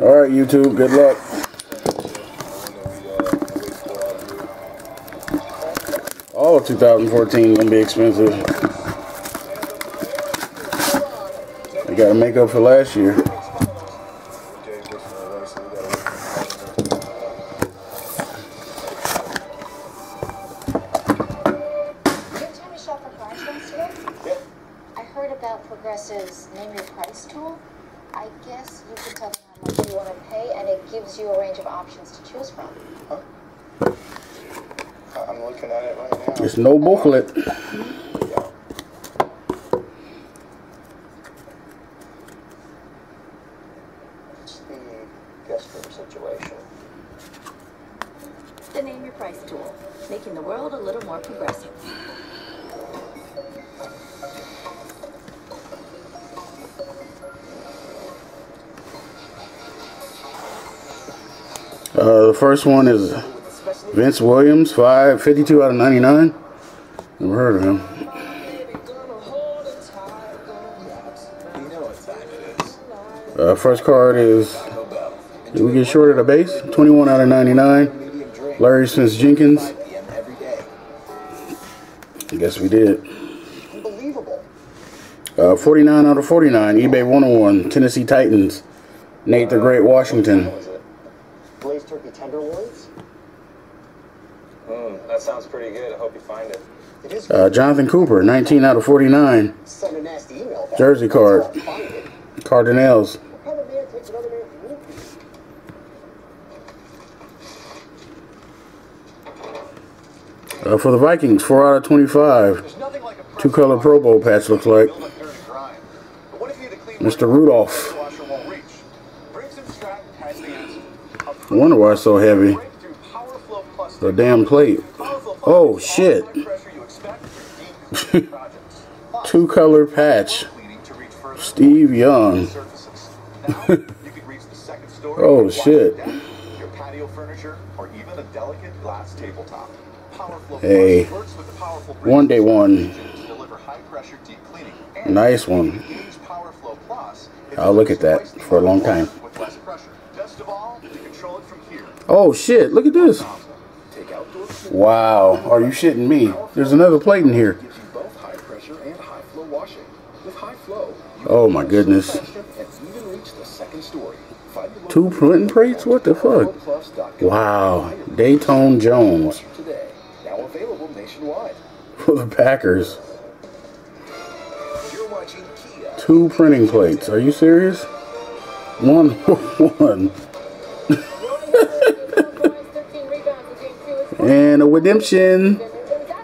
All right, YouTube. Good luck. All of 2014 gonna be expensive. You gotta make up for last year. I heard about Progressive's Name Your Price tool. I guess you can tell them how much you want to pay, and it gives you a range of options to choose from. Huh? I'm looking at it right now. It's no booklet. Yeah. It's the guest room situation. The Name Your Price tool, making the world a little more progressive. Uh, the first one is Vince Williams, 5, 52 out of 99. Never heard of him. Uh, first card is, did we get short at a base? 21 out of 99. Larry Smith Jenkins. 5 p.m. every day. I guess we did. Uh, 49 out of 49. eBay 101. Tennessee Titans. Nate the Great Washington. What was it? Glazed turkey tenderloins? Mm, that sounds pretty good. I hope you find it. It is Uh, Jonathan Cooper. 19 out of 49. Send a nasty email back. Jersey card. That's how I find it. Cardinals. What kind of man takes another man's root beer? Uh, for the Vikings, 4 out of 25. Two color Pro Bowl patch looks like. Mr. Rudolph. I wonder why it's so heavy. The damn plate. Oh, shit. Two color patch. Steve Young. Oh, shit. Hey. One day one. Nice one. I'll look at that for a long time. Oh, shit. Look at this. Wow. Are you shitting me? There's another plate in here. gives you both high pressure and high flow washing. With high flow, you Oh, my goodness. faster and even reach the second story. Find the Two printing plates? What the fuck? Wow. Datone Jones Today, now available nationwide. for the Packers. You're watching Kia. Two printing plates. Are you serious? One one. And a redemption.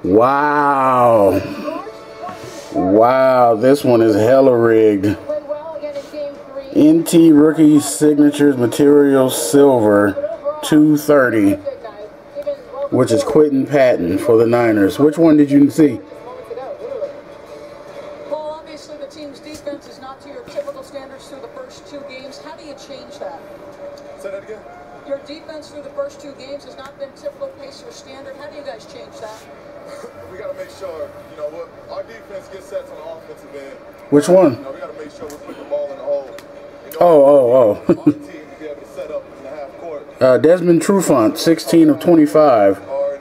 Wow. Wow, this one is hella rigged. NT Rookie Signatures Material Silver 230, which is Quinton Patton for the Niners. Which one did you see? Games. How do you change that? Say that again. Your defense through the first two games has not been typical Pacer standard. How do you guys change that? we got to make sure, you know, what our defense gets sets on the offensive end. Which one? You know, we got to make sure we put the ball in the hole. You know, Oh, oh, oh. team to be able to set up in the half court. uh, Desmond Trufant, 16 of 25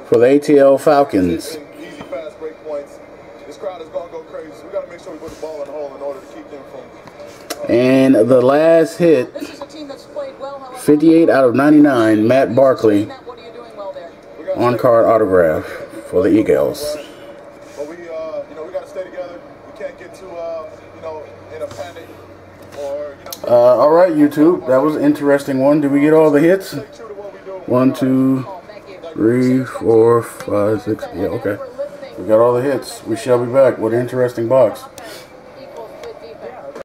for the ATL Falcons. And easy fast break points. This crowd is going to go crazy. So we got to make sure we put the ball in the hole in order to keep them from. And the last hit, This is a team that's played well. 58 out of 99, Matt Barkley, Matt, what are you doing well there? We gotta on stay- card autograph for the Eagles. But we, uh, you know, we got to stay together. We can't get too, uh, you know, in a panic or, you know. Uh, all right, YouTube, that was an interesting one. Did we get all the hits? Stay true to what we do. One, two, three, four, five, six. Yeah, okay. We got all the hits. We shall be back What an interesting box.